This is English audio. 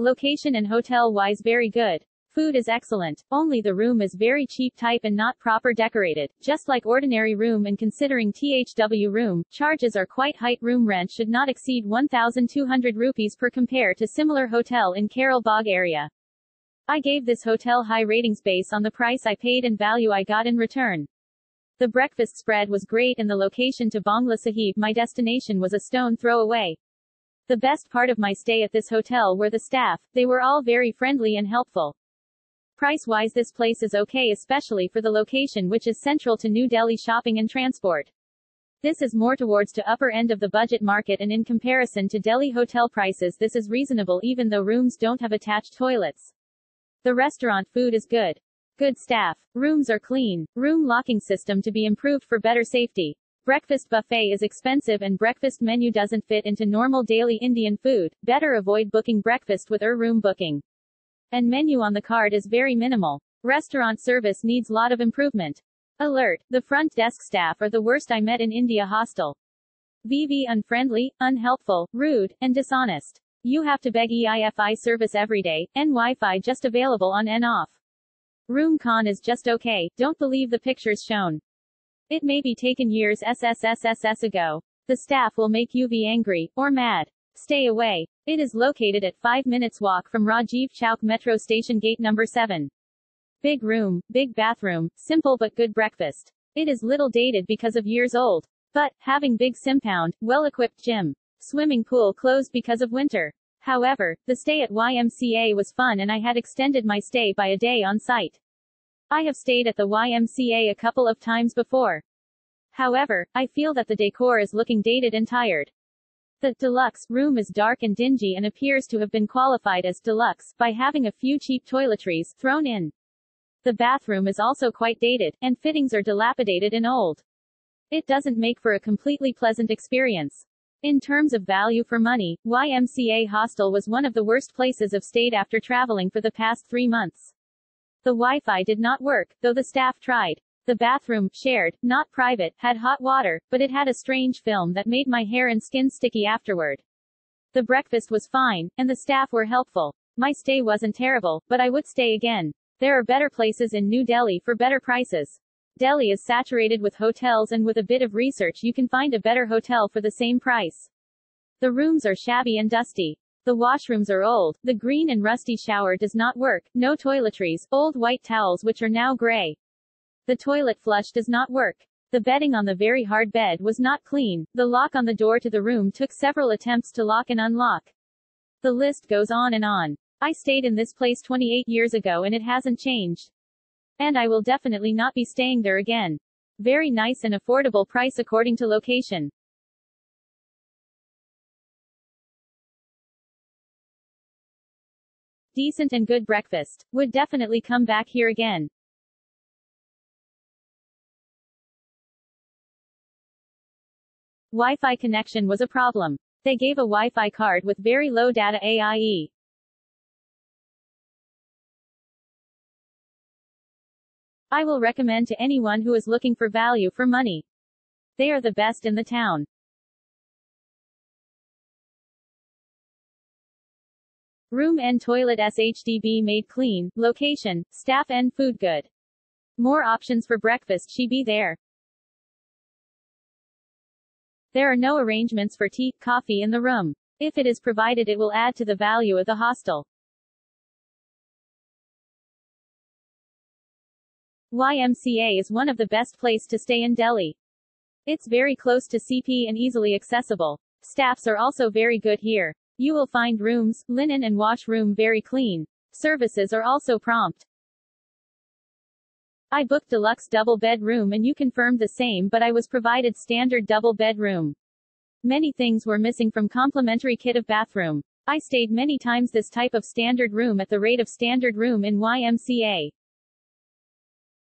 Location and hotel-wise very good. Food is excellent, only the room is very cheap type and not proper decorated, just like ordinary room and considering THW room, charges are quite height room rent should not exceed 1200 rupees per compare to similar hotel in Karol Bagh area. I gave this hotel high ratings based on the price I paid and value I got in return. The breakfast spread was great and the location to Bangla Sahib my destination was a stone throw away. The best part of my stay at this hotel were the staff, they were all very friendly and helpful. Price-wise this place is okay especially for the location which is central to New Delhi shopping and transport. This is more towards to upper end of the budget market and in comparison to Delhi hotel prices this is reasonable even though rooms don't have attached toilets. The restaurant food is good. Good staff. Rooms are clean. Room locking system to be improved for better safety. Breakfast buffet is expensive and breakfast menu doesn't fit into normal daily Indian food. Better avoid booking breakfast with ER room booking and menu on the card is very minimal. Restaurant service needs lot of improvement. Alert, the front desk staff are the worst I met in India hostel. VV unfriendly, unhelpful, rude, and dishonest. You have to beg EIFI service every day, and Wi-Fi just available on and off. Room con is just okay, don't believe the pictures shown. It may be taken years SSSSS ago. The staff will make you be angry, or mad. Stay away. It is located at 5 minutes walk from Rajiv Chowk Metro Station Gate number 7. Big room, big bathroom, simple but good breakfast. It is little dated because of years old. But, having big simpound, well-equipped gym. Swimming pool closed because of winter. However, the stay at YMCA was fun and I had extended my stay by a day on site. I have stayed at the YMCA a couple of times before. However, I feel that the decor is looking dated and tired. The deluxe room is dark and dingy and appears to have been qualified as deluxe by having a few cheap toiletries thrown in. The bathroom is also quite dated, and fittings are dilapidated and old. It doesn't make for a completely pleasant experience. In terms of value for money, YMCA Hostel was one of the worst places I've stayed after traveling for the past three months. The Wi-Fi did not work, though the staff tried. The bathroom, shared, not private, had hot water, but it had a strange film that made my hair and skin sticky afterward. The breakfast was fine, and the staff were helpful. My stay wasn't terrible, but I would stay again. There are better places in New Delhi for better prices. Delhi is saturated with hotels and with a bit of research you can find a better hotel for the same price. The rooms are shabby and dusty. The washrooms are old, the green and rusty shower does not work, no toiletries, old white towels which are now gray. The toilet flush does not work. The bedding on the very hard bed was not clean. The lock on the door to the room took several attempts to lock and unlock. The list goes on and on. I stayed in this place 28 years ago and it hasn't changed. And I will definitely not be staying there again. Very nice and affordable price according to location. Decent and good breakfast. Would definitely come back here again. Wi-Fi connection was a problem. They gave a Wi-Fi card with very low data AIE. I will recommend to anyone who is looking for value for money. They are the best in the town. Room and toilet SHDB made clean, location, staff and food good. More options for breakfast she be there. There are no arrangements for tea, coffee in the room. If it is provided it will add to the value of the hostel. YMCA is one of the best place to stay in Delhi. It's very close to CP and easily accessible. Staffs are also very good here. You will find rooms, linen and washroom very clean. Services are also prompt. I booked deluxe double bed room and you confirmed the same but I was provided standard double bed room. Many things were missing from complimentary kit of bathroom. I stayed many times this type of standard room at the rate of standard room in YMCA.